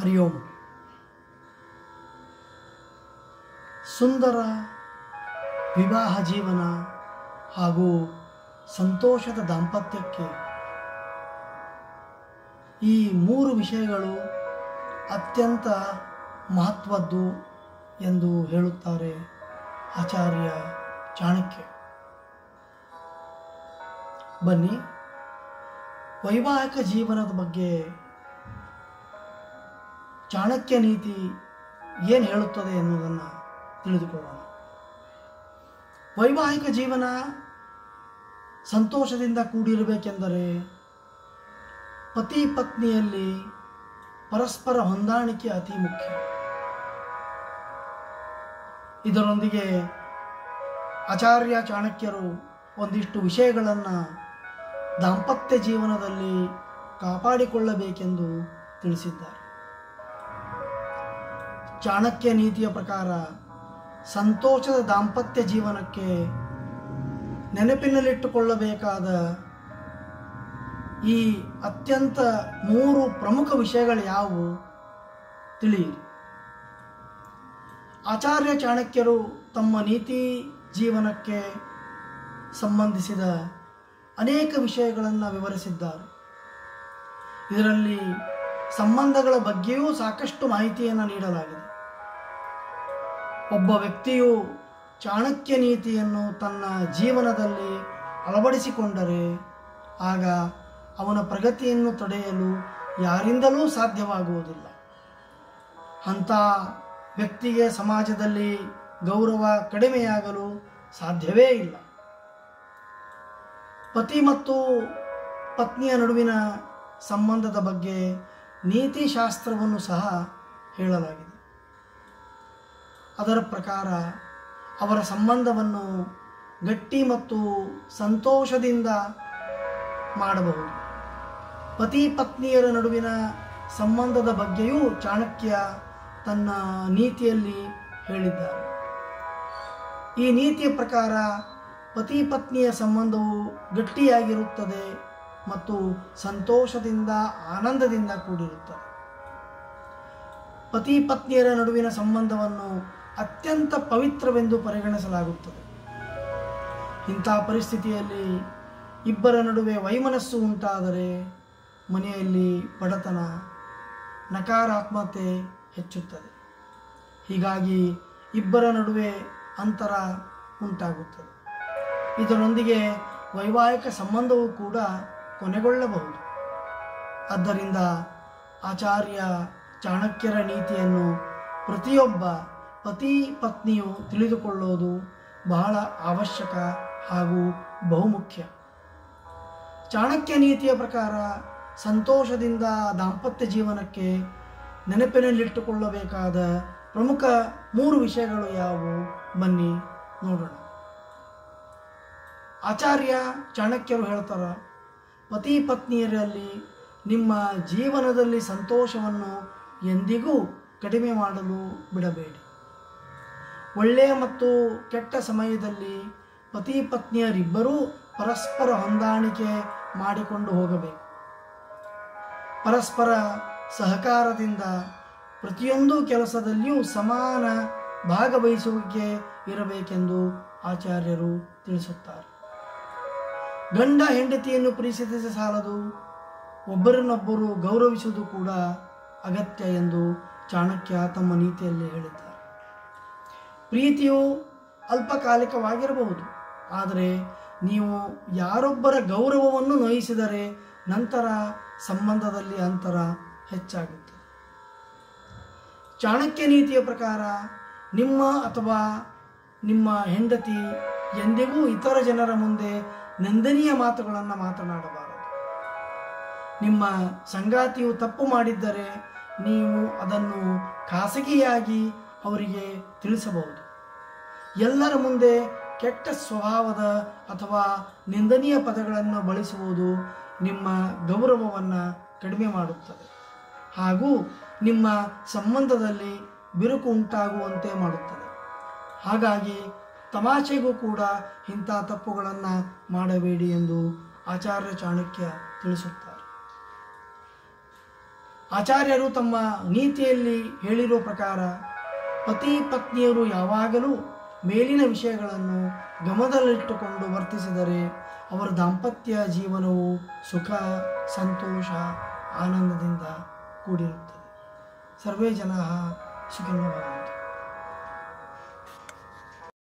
ಹರಿ ಸುಂದರ ವಿವಾಹ ಜೀವನ ಹಾಗೂ ಸಂತೋಷದ ದಾಂಪತ್ಯಕ್ಕೆ ಈ ಮೂರು ವಿಷಯಗಳು ಅತ್ಯಂತ ಮಹತ್ವದ್ದು ಎಂದು ಹೇಳುತ್ತಾರೆ ಆಚಾರ್ಯ ಚಾಣಕ್ಯ. ಬನ್ನಿ, ವೈವಾಹಿಕ ಜೀವನದ ಬಗ್ಗೆ ಚಾಣಕ್ಯ ನೀತಿ ಏನು ಹೇಳುತ್ತದೆ ಎನ್ನುವುದನ್ನು ತಿಳಿದುಕೊಳ್ಳೋಣ. ವೈವಾಹಿಕ ಜೀವನ ಸಂತೋಷದಿಂದ ಕೂಡಿರಬೇಕೆಂದರೆ ಪತಿ ಪತ್ನಿಯಲ್ಲಿ ಪರಸ್ಪರ ಹೊಂದಾಣಿಕೆ ಅತಿ ಮುಖ್ಯ. ಇದರೊಂದಿಗೆ ಆಚಾರ್ಯ ಚಾಣಕ್ಯರು ಒಂದಿಷ್ಟು ವಿಷಯಗಳನ್ನು ದಾಂಪತ್ಯ ಜೀವನದಲ್ಲಿ ಕಾಪಾಡಿಕೊಳ್ಳಬೇಕೆಂದು ತಿಳಿಸಿದ್ದಾರೆ. ಚಾಣಕ್ಯ ನೀತಿಯ ಪ್ರಕಾರ ಸಂತೋಷದ ದಾಂಪತ್ಯ ಜೀವನಕ್ಕೆ ನೆನಪಿನಲ್ಲಿಟ್ಟುಕೊಳ್ಳಬೇಕಾದ ಈ ಅತ್ಯಂತ ಮೂರು ಪ್ರಮುಖ ವಿಷಯಗಳು ಯಾವುವು? ತಿಳಿಯಿರಿ. ಆಚಾರ್ಯ ಚಾಣಕ್ಯರು ತಮ್ಮ ನೀತಿ ಜೀವನಕ್ಕೆ ಸಂಬಂಧಿಸಿದ ಅನೇಕ ವಿಷಯಗಳನ್ನು ವಿವರಿಸಿದ್ದಾರೆ. ಇದರಲ್ಲಿ ಸಂಬಂಧಗಳ ಬಗ್ಗೆಯೂ ಸಾಕಷ್ಟು ಮಾಹಿತಿಯನ್ನು ನೀಡಲಾಗಿದೆ. ಒಬ್ಬ ವ್ಯಕ್ತಿಯು ಚಾಣಕ್ಯ ನೀತಿಯನ್ನು ತನ್ನ ಜೀವನದಲ್ಲಿ ಅಳವಡಿಸಿಕೊಂಡರೆ ಆಗ ಅವನ ಪ್ರಗತಿಯನ್ನು ತಡೆಯಲು ಯಾರಿಂದಲೂ ಸಾಧ್ಯವಾಗುವುದಿಲ್ಲ. ಅಂಥ ವ್ಯಕ್ತಿಗೆ ಸಮಾಜದಲ್ಲಿ ಗೌರವ ಕಡಿಮೆಯಾಗಲು ಸಾಧ್ಯವೇ ಇಲ್ಲ. ಪತಿ ಮತ್ತು ಪತ್ನಿಯ ನಡುವಿನ ಸಂಬಂಧದ ಬಗ್ಗೆ ನೀತಿಶಾಸ್ತ್ರವನ್ನು ಸಹ ಹೇಳಲಾಗಿದೆ. ಅದರ ಪ್ರಕಾರ ಅವರ ಸಂಬಂಧವನ್ನು ಗಟ್ಟಿ ಮತ್ತು ಸಂತೋಷದಿಂದ ಮಾಡಬಹುದು. ಪತಿ ಪತ್ನಿಯರ ನಡುವಿನ ಸಂಬಂಧದ ಬಗ್ಗೆಯೂ ಚಾಣಕ್ಯ ತನ್ನ ನೀತಿಯಲ್ಲಿ ಹೇಳಿದ್ದಾರೆ ಈ ನೀತಿಯ ಪ್ರಕಾರ ಪತಿ ಪತ್ನಿಯ ಸಂಬಂಧವು ಗಟ್ಟಿಯಾಗಿರುತ್ತದೆ ಮತ್ತು ಸಂತೋಷದಿಂದ, ಆನಂದದಿಂದ ಕೂಡಿರುತ್ತದೆ. ಪತಿ ಪತ್ನಿಯರ ನಡುವಿನ ಸಂಬಂಧವನ್ನು ಅತ್ಯಂತ ಪವಿತ್ರವೆಂದು ಪರಿಗಣಿಸಲಾಗುತ್ತದೆ. ಇಂಥ ಪರಿಸ್ಥಿತಿಯಲ್ಲಿ ಇಬ್ಬರ ನಡುವೆ ವೈಮನಸ್ಸು ಉಂಟಾದರೆ ಮನೆಯಲ್ಲಿ ಬಡತನ, ನಕಾರಾತ್ಮತೆ ಹೆಚ್ಚುತ್ತದೆ. ಹೀಗಾಗಿ ಇಬ್ಬರ ನಡುವೆ ಅಂತರ ಉಂಟಾಗುತ್ತದೆ. ಇದರೊಂದಿಗೆ ವೈವಾಹಿಕ ಸಂಬಂಧವೂ ಕೂಡ ಕೊನೆಗೊಳ್ಳಬಹುದು. ಆದ್ದರಿಂದ ಆಚಾರ್ಯ ಚಾಣಕ್ಯರ ನೀತಿಯನ್ನು ಪ್ರತಿಯೊಬ್ಬ ಪತಿ ಪತ್ನಿಯು ತಿಳಿದುಕೊಳ್ಳುವುದು ಬಹಳ ಅವಶ್ಯಕ ಹಾಗೂ ಬಹುಮುಖ್ಯ. ಚಾಣಕ್ಯ ನೀತಿಯ ಪ್ರಕಾರ ಸಂತೋಷದಿಂದ ದಾಂಪತ್ಯ ಜೀವನಕ್ಕೆ ನೆನಪಿನಲ್ಲಿಟ್ಟುಕೊಳ್ಳಬೇಕಾದ ಪ್ರಮುಖ ಮೂರು ವಿಷಯಗಳು ಯಾವುವು? ಬನ್ನಿ ನೋಡೋಣ. ಆಚಾರ್ಯ ಚಾಣಕ್ಯರು ಹೇಳ್ತಾರೆ, ಪತಿ ಪತ್ನಿಯರಲ್ಲಿ ನಿಮ್ಮ ಜೀವನದಲ್ಲಿ ಸಂತೋಷವನ್ನು ಎಂದಿಗೂ ಕಡಿಮೆ ಮಾಡಲು ಬಿಡಬೇಡಿ. ಒಳ್ಳೆಯ ಮತ್ತು ಕೆಟ್ಟ ಸಮಯದಲ್ಲಿ ಪತಿ ಪತ್ನಿಯರಿಬ್ಬರೂ ಪರಸ್ಪರ ಹೊಂದಾಣಿಕೆ ಮಾಡಿಕೊಂಡು ಹೋಗಬೇಕು. ಪರಸ್ಪರ ಸಹಕಾರದಿಂದ ಪ್ರತಿಯೊಂದು ಕೆಲಸದಲ್ಲಿಯೂ ಸಮಾನ ಭಾಗವಹಿಸುವಿಕೆ ಇರಬೇಕೆಂದು ಆಚಾರ್ಯರು ತಿಳಿಸುತ್ತಾರೆ. ಗಂಡ ಹೆಂಡತಿಯನ್ನು ಪ್ರೀತಿಸಿದ ಸಾಲದು, ಒಬ್ಬರನ್ನೊಬ್ಬರು ಗೌರವಿಸುವುದು ಕೂಡ ಅಗತ್ಯ ಎಂದು ಚಾಣಕ್ಯ ತಮ್ಮ ನೀತಿಯಲ್ಲಿ ಹೇಳಿದ್ದಾರೆ. ಪ್ರೀತಿಯು ಅಲ್ಪಕಾಲಿಕವಾಗಿರಬಹುದು. ಆದರೆ ನೀವು ಯಾರೊಬ್ಬರ ಗೌರವವನ್ನು ನೋಯಿಸಿದರೆ ನಂತರ ಸಂಬಂಧದಲ್ಲಿ ಅಂತರ ಹೆಚ್ಚಾಗುತ್ತದೆ. ಚಾಣಕ್ಯ ನೀತಿಯ ಪ್ರಕಾರ ನಿಮ್ಮ ಅಥವಾ ನಿಮ್ಮ ಹೆಂಡತಿ ಎಂದಿಗೂ ಇತರ ಜನರ ಮುಂದೆ ನಂದನೀಯ ಮಾತುಗಳನ್ನು ಮಾತನಾಡಬಾರದು. ನಿಮ್ಮ ಸಂಗಾತಿಯು ತಪ್ಪು ಮಾಡಿದ್ದರೆ ನೀವು ಅದನ್ನು ಖಾಸಗಿಯಾಗಿ ಅವರಿಗೆ ತಿಳಿಸಬಹುದು. ಎಲ್ಲರ ಮುಂದೆ ಕೆಟ್ಟ ಸ್ವಭಾವದ ಅಥವಾ ನಿಂದನೀಯ ಪದಗಳನ್ನು ಬಳಸುವುದು ನಿಮ್ಮ ಗೌರವವನ್ನು ಕಡಿಮೆ ಮಾಡುತ್ತದೆ. ಹಾಗೂ ನಿಮ್ಮ ಸಂಬಂಧದಲ್ಲಿ ಬಿರುಕು ಉಂಟಾಗುವಂತೆ ಮಾಡುತ್ತದೆ. ಹಾಗಾಗಿ ತಮಾಷೆಗೂ ಕೂಡ ಇಂಥ ತಪ್ಪುಗಳನ್ನು ಮಾಡಬೇಡಿ ಎಂದು ಆಚಾರ್ಯ ಚಾಣಕ್ಯ ತಿಳಿಸುತ್ತಾರೆ. ಆಚಾರ್ಯರು ತಮ್ಮ ನೀತಿಯಲ್ಲಿ ಹೇಳಿರುವ ಪ್ರಕಾರ ಪತಿ ಪತ್ನಿಯರು ಯಾವಾಗಲೂ ಮೇಲಿನ ವಿಷಯಗಳನ್ನು ಗಮನದಲ್ಲಿಟ್ಟುಕೊಂಡು ವರ್ತಿಸಿದರೆ ಅವರ ದಾಂಪತ್ಯ ಜೀವನವು ಸುಖ ಸಂತೋಷ ಆನಂದದಿಂದ ಕೂಡಿರುತ್ತದೆ. ಸರ್ವೇ ಜನ ಸುಖಿನೋ